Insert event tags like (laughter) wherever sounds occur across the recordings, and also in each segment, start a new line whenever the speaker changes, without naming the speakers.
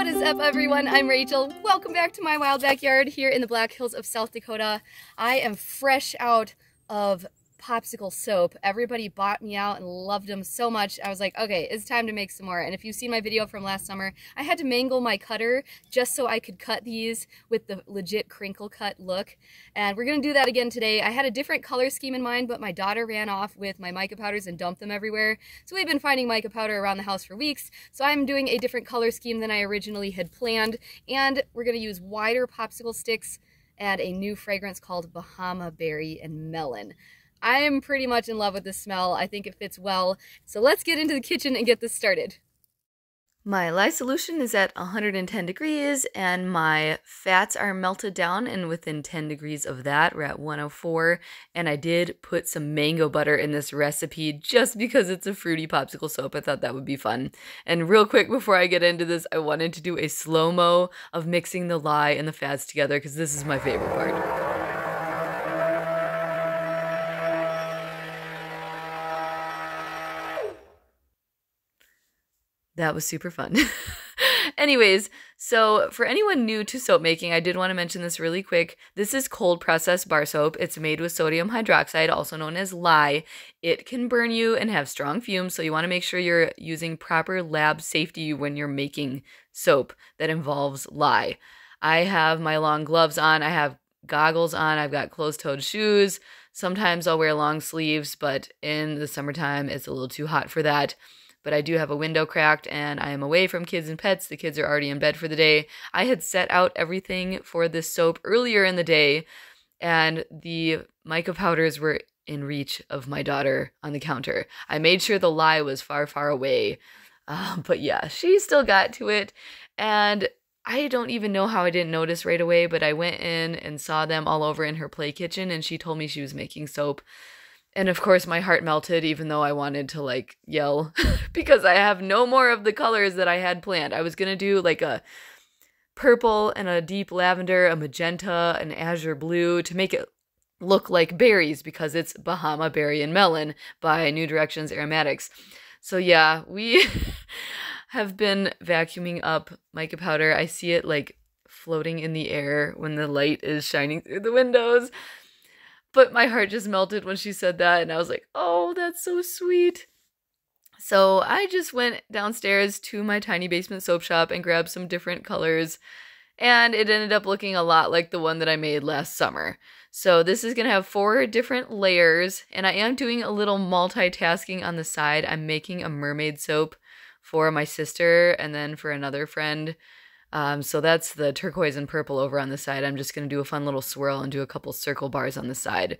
What is up everyone? I'm Rachel. Welcome back to my wild backyard here in the Black Hills of South Dakota. I am fresh out of popsicle soap. Everybody bought me out and loved them so much. I was like, okay, it's time to make some more. And if you've seen my video from last summer, I had to mangle my cutter just so I could cut these with the legit crinkle cut look. And we're gonna do that again today. I had a different color scheme in mind, but my daughter ran off with my mica powders and dumped them everywhere. So we've been finding mica powder around the house for weeks. So I'm doing a different color scheme than I originally had planned. And we're gonna use wider popsicle sticks and a new fragrance called Bahama Berry and Melon. I am pretty much in love with this smell. I think it fits well. So let's get into the kitchen and get this started. My lye solution is at 110 degrees and my fats are melted down and within 10 degrees of that we're at 104 and I did put some mango butter in this recipe just because it's a fruity popsicle soap. I thought that would be fun. And real quick before I get into this, I wanted to do a slow-mo of mixing the lye and the fats together because this is my favorite part. That was super fun. (laughs) Anyways, so for anyone new to soap making, I did want to mention this really quick. This is cold processed bar soap. It's made with sodium hydroxide, also known as lye. It can burn you and have strong fumes, so you want to make sure you're using proper lab safety when you're making soap that involves lye. I have my long gloves on, I have goggles on, I've got closed toed shoes. Sometimes I'll wear long sleeves, but in the summertime, it's a little too hot for that but I do have a window cracked and I am away from kids and pets. The kids are already in bed for the day. I had set out everything for this soap earlier in the day, and the mica powders were in reach of my daughter on the counter. I made sure the lye was far, far away. Uh, but yeah, she still got to it. And I don't even know how I didn't notice right away, but I went in and saw them all over in her play kitchen, and she told me she was making soap. And of course, my heart melted, even though I wanted to like yell (laughs) because I have no more of the colors that I had planned. I was gonna do like a purple and a deep lavender, a magenta, an azure blue to make it look like berries because it's Bahama Berry and Melon by New Directions Aromatics. So, yeah, we (laughs) have been vacuuming up mica powder. I see it like floating in the air when the light is shining through the windows. But my heart just melted when she said that, and I was like, oh, that's so sweet. So I just went downstairs to my tiny basement soap shop and grabbed some different colors, and it ended up looking a lot like the one that I made last summer. So this is to have four different layers, and I am doing a little multitasking on the side. I'm making a mermaid soap for my sister and then for another friend um, so that's the turquoise and purple over on the side. I'm just going to do a fun little swirl and do a couple circle bars on the side.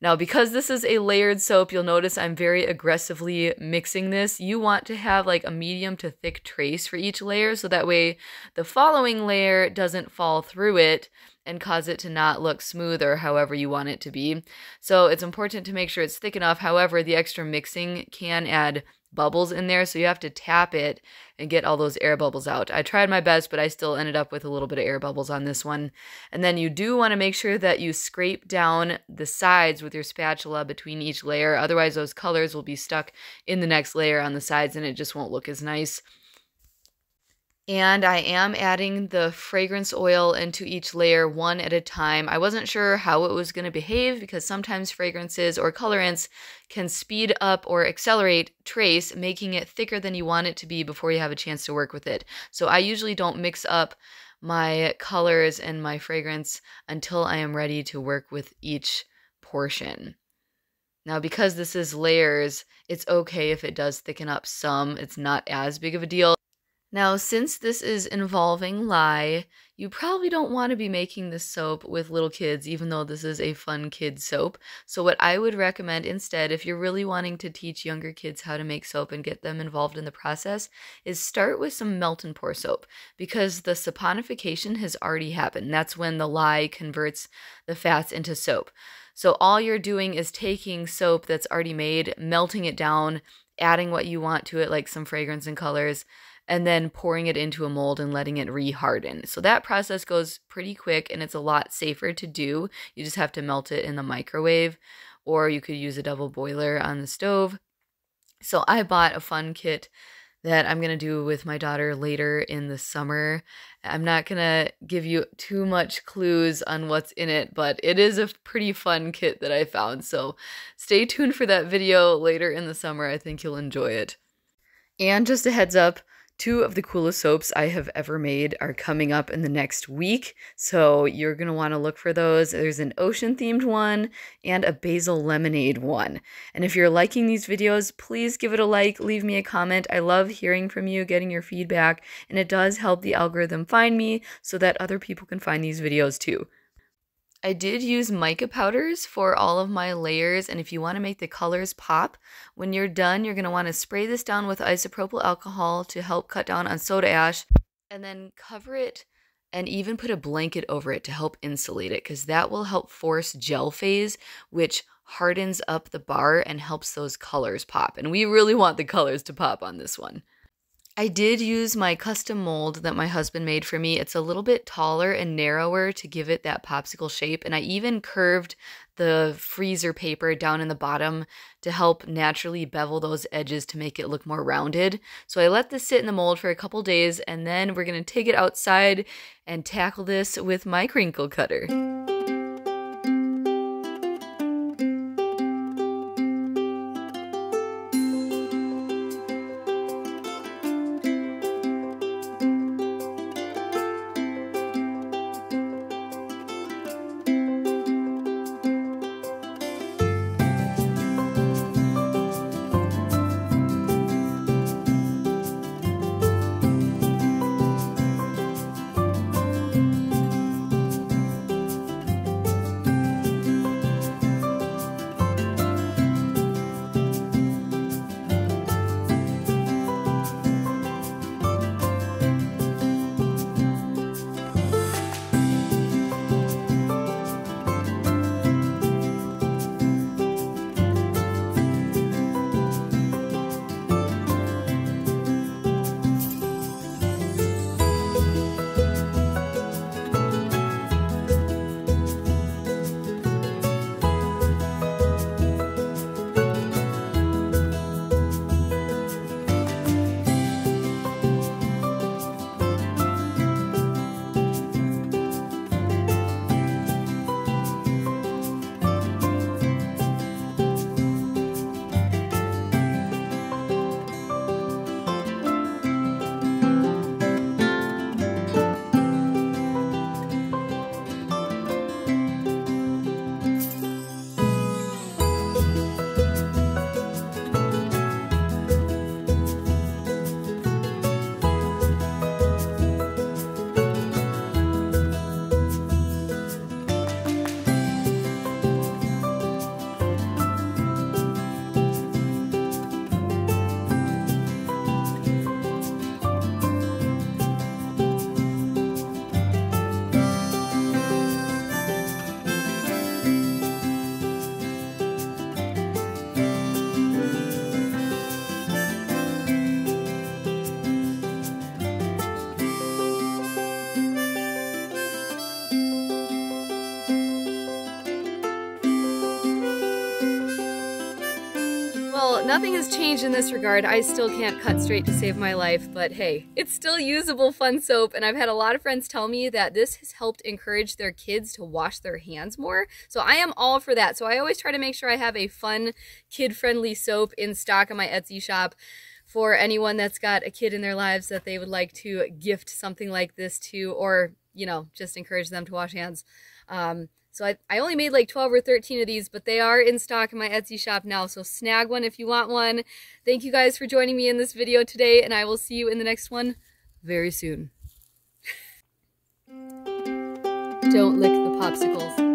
Now, because this is a layered soap, you'll notice I'm very aggressively mixing this. You want to have like a medium to thick trace for each layer, so that way the following layer doesn't fall through it and cause it to not look smooth or however you want it to be. So it's important to make sure it's thick enough. However, the extra mixing can add bubbles in there, so you have to tap it and get all those air bubbles out. I tried my best, but I still ended up with a little bit of air bubbles on this one. And then you do want to make sure that you scrape down the sides with your spatula between each layer, otherwise those colors will be stuck in the next layer on the sides and it just won't look as nice. And I am adding the fragrance oil into each layer one at a time. I wasn't sure how it was going to behave because sometimes fragrances or colorants can speed up or accelerate trace, making it thicker than you want it to be before you have a chance to work with it. So I usually don't mix up my colors and my fragrance until I am ready to work with each portion. Now, because this is layers, it's okay if it does thicken up some. It's not as big of a deal. Now, since this is involving lye, you probably don't want to be making this soap with little kids, even though this is a fun kid soap. So, what I would recommend instead, if you're really wanting to teach younger kids how to make soap and get them involved in the process, is start with some melt and pour soap because the saponification has already happened. That's when the lye converts the fats into soap. So, all you're doing is taking soap that's already made, melting it down, adding what you want to it, like some fragrance and colors and then pouring it into a mold and letting it reharden. So that process goes pretty quick and it's a lot safer to do. You just have to melt it in the microwave or you could use a double boiler on the stove. So I bought a fun kit that I'm going to do with my daughter later in the summer. I'm not going to give you too much clues on what's in it, but it is a pretty fun kit that I found. So stay tuned for that video later in the summer. I think you'll enjoy it. And just a heads up, Two of the coolest soaps I have ever made are coming up in the next week, so you're want to look for those. There's an ocean themed one and a basil lemonade one. And if you're liking these videos, please give it a like, leave me a comment. I love hearing from you, getting your feedback, and it does help the algorithm find me so that other people can find these videos too. I did use mica powders for all of my layers, and if you want to make the colors pop, when you're done, you're going to want to spray this down with isopropyl alcohol to help cut down on soda ash, and then cover it and even put a blanket over it to help insulate it, because that will help force gel phase, which hardens up the bar and helps those colors pop. And we really want the colors to pop on this one. I did use my custom mold that my husband made for me. It's a little bit taller and narrower to give it that popsicle shape. And I even curved the freezer paper down in the bottom to help naturally bevel those edges to make it look more rounded. So I let this sit in the mold for a couple days and then we're going to take it outside and tackle this with my crinkle cutter. Nothing has changed in this regard. I still can't cut straight to save my life, but hey, it's still usable fun soap. And I've had a lot of friends tell me that this has helped encourage their kids to wash their hands more. So I am all for that. So I always try to make sure I have a fun, kid-friendly soap in stock on my Etsy shop for anyone that's got a kid in their lives that they would like to gift something like this to, or, you know, just encourage them to wash hands. Um, so I, I only made like 12 or 13 of these, but they are in stock in my Etsy shop now. So snag one if you want one. Thank you guys for joining me in this video today, and I will see you in the next one very soon. (laughs) Don't lick the popsicles.